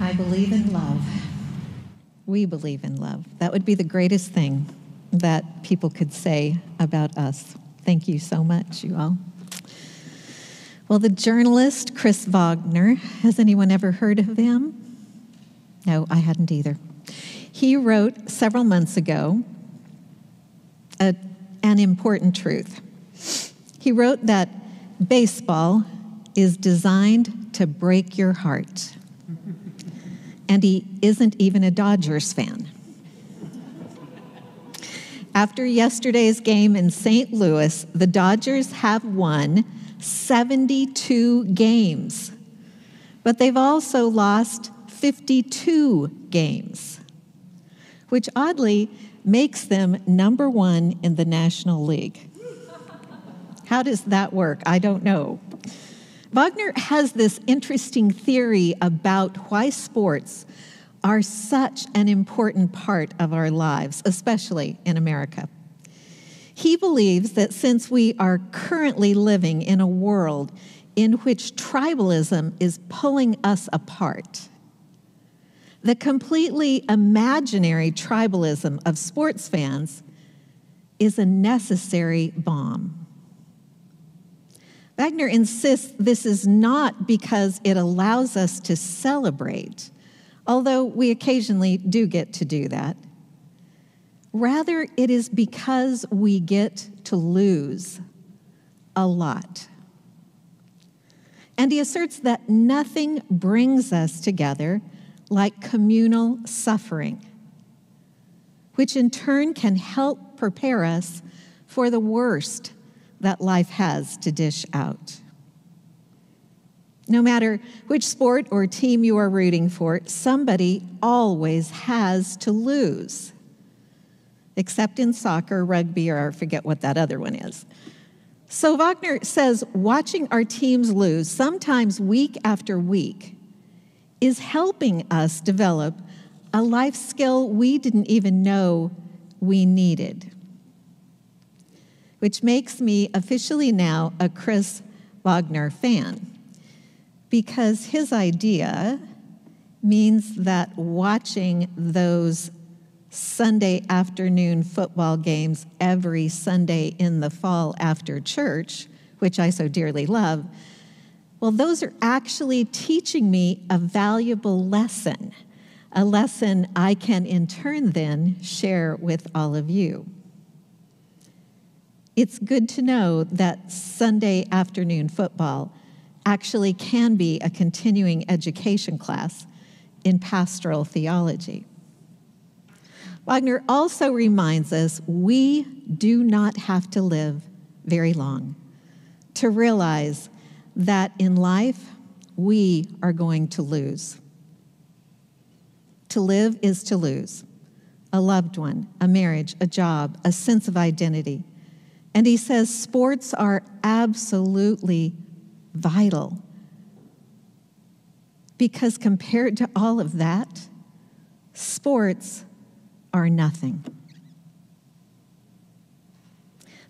I believe in love. We believe in love. That would be the greatest thing that people could say about us. Thank you so much, you all. Well, the journalist Chris Wagner, has anyone ever heard of him? No, I hadn't either. He wrote several months ago a, an important truth. He wrote that baseball is designed to break your heart. And he isn't even a Dodgers fan. After yesterday's game in St. Louis, the Dodgers have won 72 games, but they've also lost 52 games, which oddly makes them number one in the National League. How does that work? I don't know. Wagner has this interesting theory about why sports are such an important part of our lives, especially in America. He believes that since we are currently living in a world in which tribalism is pulling us apart, the completely imaginary tribalism of sports fans is a necessary balm. Wagner insists this is not because it allows us to celebrate, although we occasionally do get to do that. Rather, it is because we get to lose a lot. And he asserts that nothing brings us together like communal suffering, which in turn can help prepare us for the worst that life has to dish out. No matter which sport or team you are rooting for, somebody always has to lose except in soccer, rugby, or I forget what that other one is. So Wagner says watching our teams lose, sometimes week after week, is helping us develop a life skill we didn't even know we needed. Which makes me officially now a Chris Wagner fan because his idea means that watching those Sunday afternoon football games every Sunday in the fall after church, which I so dearly love, well, those are actually teaching me a valuable lesson, a lesson I can in turn then share with all of you. It's good to know that Sunday afternoon football actually can be a continuing education class in pastoral theology. Wagner also reminds us we do not have to live very long to realize that in life we are going to lose. To live is to lose a loved one, a marriage, a job, a sense of identity. And he says sports are absolutely vital because compared to all of that, sports are nothing.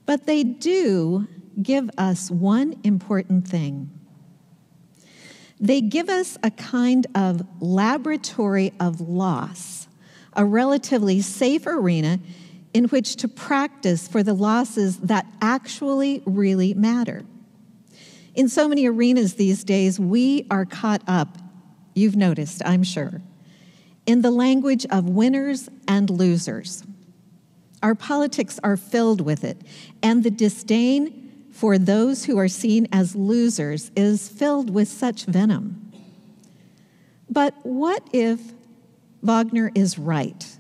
But they do give us one important thing. They give us a kind of laboratory of loss, a relatively safe arena in which to practice for the losses that actually really matter. In so many arenas these days, we are caught up, you've noticed, I'm sure, in the language of winners and losers. Our politics are filled with it, and the disdain for those who are seen as losers is filled with such venom. But what if Wagner is right?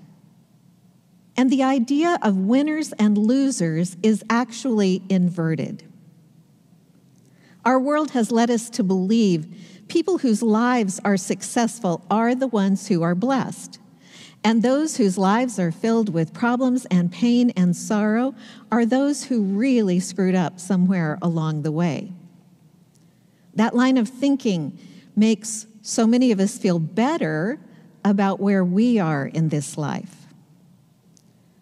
And the idea of winners and losers is actually inverted. Our world has led us to believe people whose lives are successful are the ones who are blessed. And those whose lives are filled with problems and pain and sorrow are those who really screwed up somewhere along the way. That line of thinking makes so many of us feel better about where we are in this life.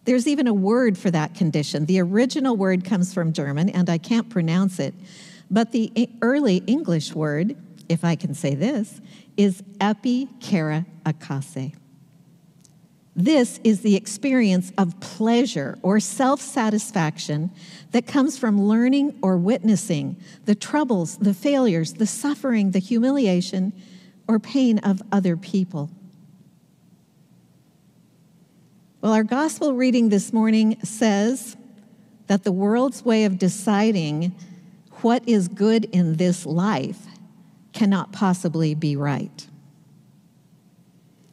There's even a word for that condition. The original word comes from German, and I can't pronounce it, but the early English word if I can say this, is epikera akase. This is the experience of pleasure or self satisfaction that comes from learning or witnessing the troubles, the failures, the suffering, the humiliation, or pain of other people. Well, our gospel reading this morning says that the world's way of deciding what is good in this life cannot possibly be right.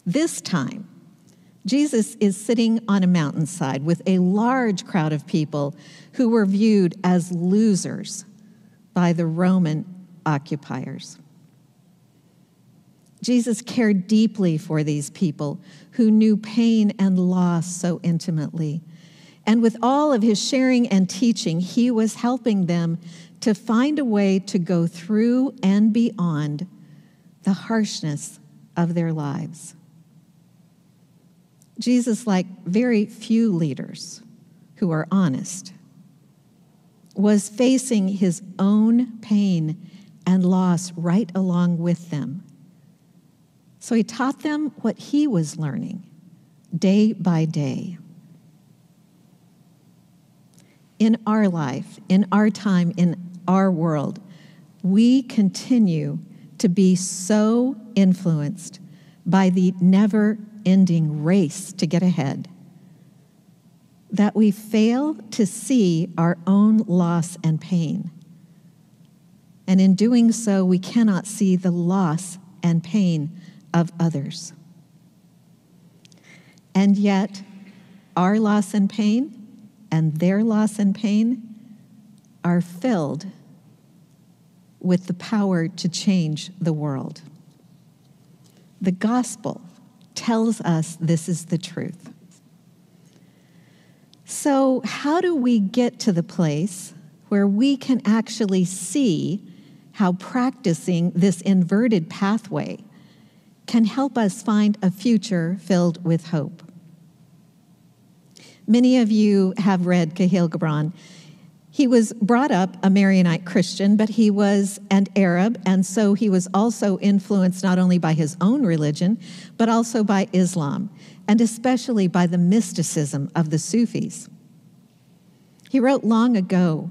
This time, Jesus is sitting on a mountainside with a large crowd of people who were viewed as losers by the Roman occupiers. Jesus cared deeply for these people who knew pain and loss so intimately. And with all of his sharing and teaching, he was helping them to find a way to go through and beyond the harshness of their lives. Jesus, like very few leaders who are honest, was facing his own pain and loss right along with them. So he taught them what he was learning day by day. In our life, in our time, in our world, we continue to be so influenced by the never ending race to get ahead that we fail to see our own loss and pain. And in doing so, we cannot see the loss and pain of others. And yet, our loss and pain and their loss and pain are filled with the power to change the world. The gospel tells us this is the truth. So, how do we get to the place where we can actually see how practicing this inverted pathway can help us find a future filled with hope? Many of you have read Kahlil Gibran. He was brought up a Maronite Christian, but he was an Arab, and so he was also influenced not only by his own religion, but also by Islam, and especially by the mysticism of the Sufis. He wrote long ago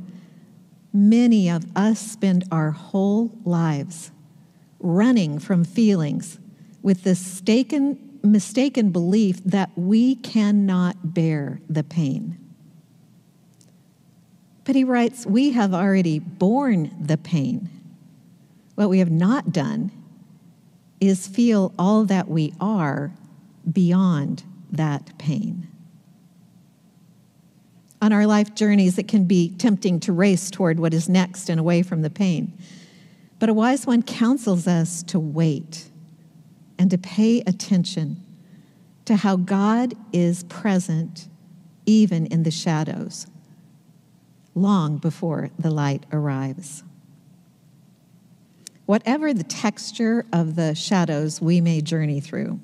Many of us spend our whole lives running from feelings with the mistaken, mistaken belief that we cannot bear the pain. But he writes, We have already borne the pain. What we have not done is feel all that we are beyond that pain. On our life journeys, it can be tempting to race toward what is next and away from the pain. But a wise one counsels us to wait and to pay attention to how God is present even in the shadows long before the light arrives. Whatever the texture of the shadows we may journey through,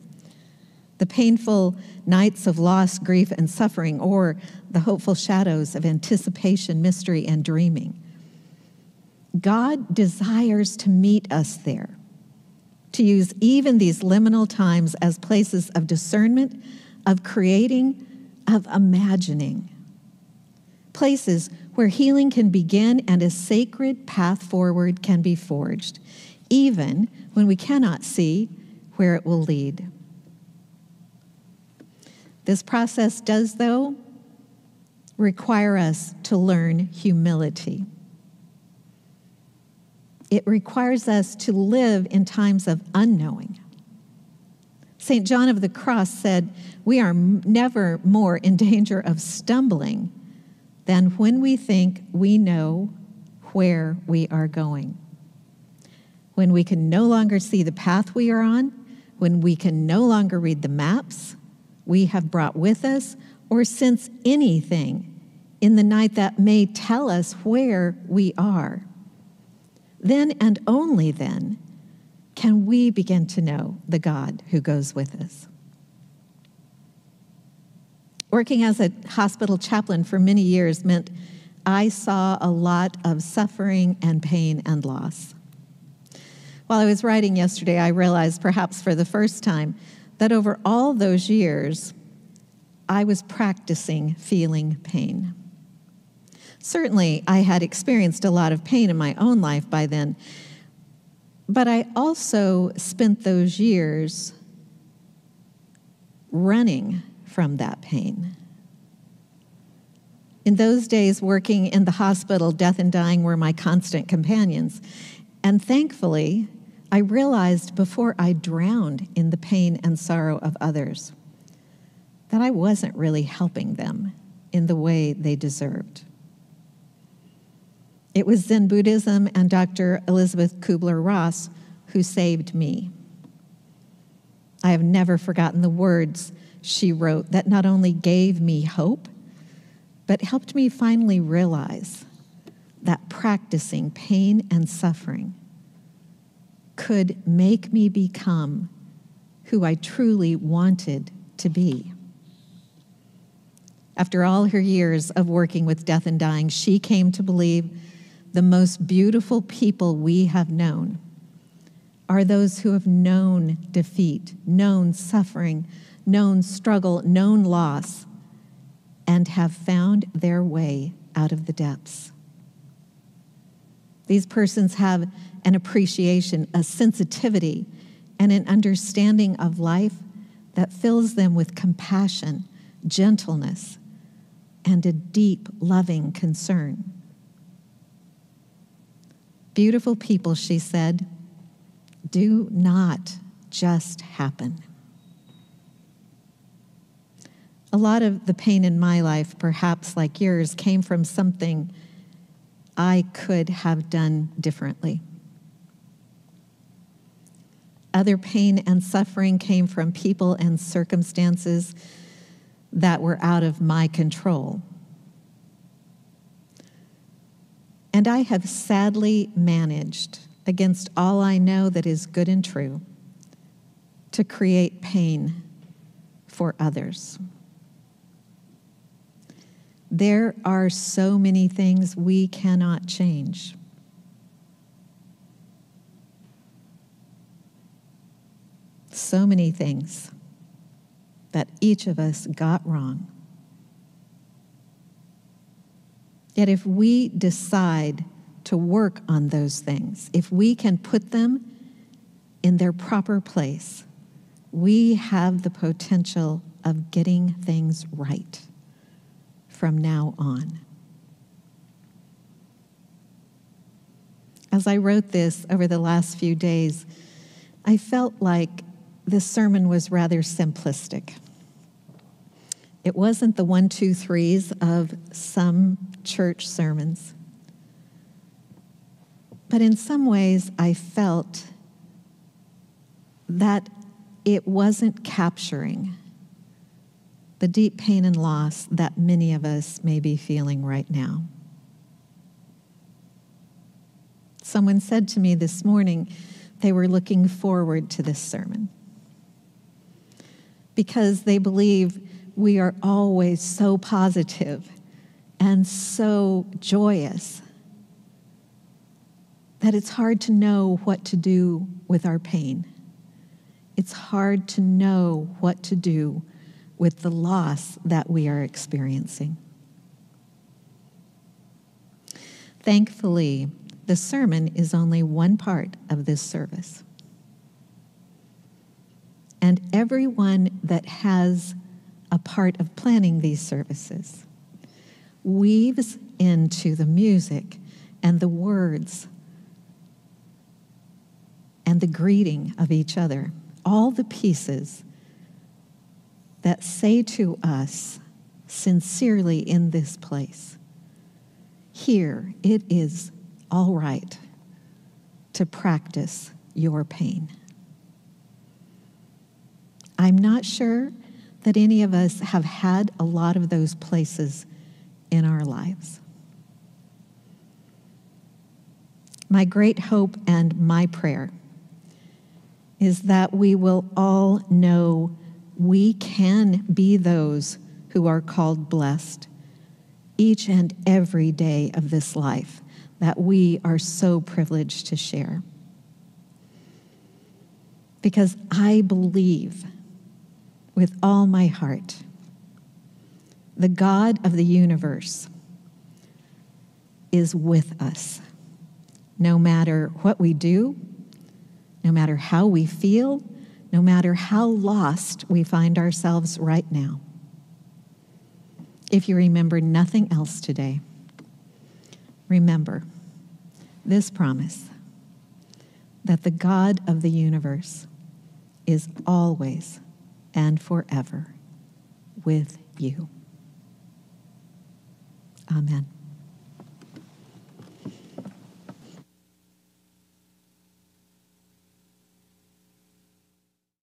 the painful nights of loss, grief, and suffering, or the hopeful shadows of anticipation, mystery, and dreaming. God desires to meet us there, to use even these liminal times as places of discernment, of creating, of imagining places where healing can begin and a sacred path forward can be forged, even when we cannot see where it will lead. This process does, though, require us to learn humility. It requires us to live in times of unknowing. St. John of the Cross said, We are never more in danger of stumbling than when we think we know where we are going. When we can no longer see the path we are on, when we can no longer read the maps we have brought with us, or sense anything in the night that may tell us where we are. Then and only then can we begin to know the God who goes with us. Working as a hospital chaplain for many years meant I saw a lot of suffering and pain and loss. While I was writing yesterday, I realized, perhaps for the first time, that over all those years, I was practicing feeling pain. Certainly, I had experienced a lot of pain in my own life by then, but I also spent those years running from that pain. In those days, working in the hospital, death and dying were my constant companions. And thankfully, I realized before I drowned in the pain and sorrow of others that I wasn't really helping them in the way they deserved. It was Zen Buddhism and Dr. Elisabeth Kubler Ross who saved me. I have never forgotten the words she wrote that not only gave me hope, but helped me finally realize that practicing pain and suffering could make me become who I truly wanted to be. After all her years of working with death and dying, she came to believe the most beautiful people we have known are those who have known defeat, known suffering, known struggle, known loss, and have found their way out of the depths. These persons have an appreciation, a sensitivity, and an understanding of life that fills them with compassion, gentleness, and a deep, loving concern. Beautiful people, she said, do not just happen. A lot of the pain in my life, perhaps like yours, came from something I could have done differently. Other pain and suffering came from people and circumstances that were out of my control. And I have sadly managed, against all I know that is good and true, to create pain for others. There are so many things we cannot change. So many things that each of us got wrong. Yet, if we decide to work on those things, if we can put them in their proper place, we have the potential of getting things right from now on. As I wrote this over the last few days, I felt like this sermon was rather simplistic. It wasn't the one, two, threes of some church sermons. But in some ways, I felt that it wasn't capturing the deep pain and loss that many of us may be feeling right now. Someone said to me this morning they were looking forward to this sermon because they believe we are always so positive and so joyous that it's hard to know what to do with our pain. It's hard to know what to do with the loss that we are experiencing. Thankfully, the sermon is only one part of this service. And everyone that has a part of planning these services weaves into the music and the words and the greeting of each other all the pieces that say to us sincerely in this place here it is all right to practice your pain. I'm not sure that any of us have had a lot of those places in our lives. My great hope and my prayer is that we will all know we can be those who are called blessed each and every day of this life that we are so privileged to share. because I believe with all my heart the God of the universe is with us. No matter what we do, no matter how we feel, no matter how lost we find ourselves right now. If you remember nothing else today, remember this promise that the God of the universe is always and forever with you. Amen.